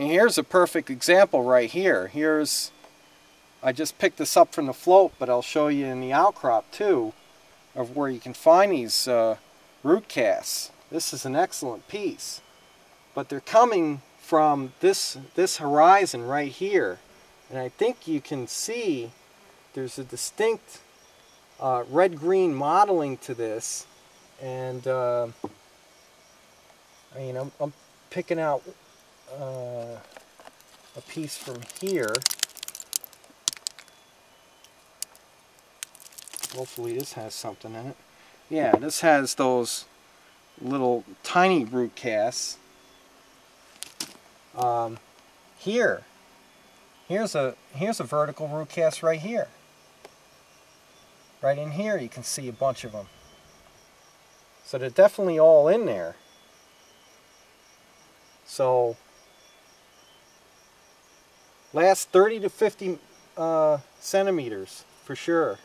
And here's a perfect example right here. Here's, I just picked this up from the float, but I'll show you in the outcrop too, of where you can find these uh, root casts. This is an excellent piece. But they're coming from this, this horizon right here. And I think you can see there's a distinct uh, red-green modeling to this. And uh, I mean, I'm, I'm picking out uh, a piece from here. Hopefully this has something in it. Yeah, this has those little tiny root casts. Um, here, here's a here's a vertical root cast right here. Right in here you can see a bunch of them. So they're definitely all in there. So last 30 to 50 uh, centimeters for sure.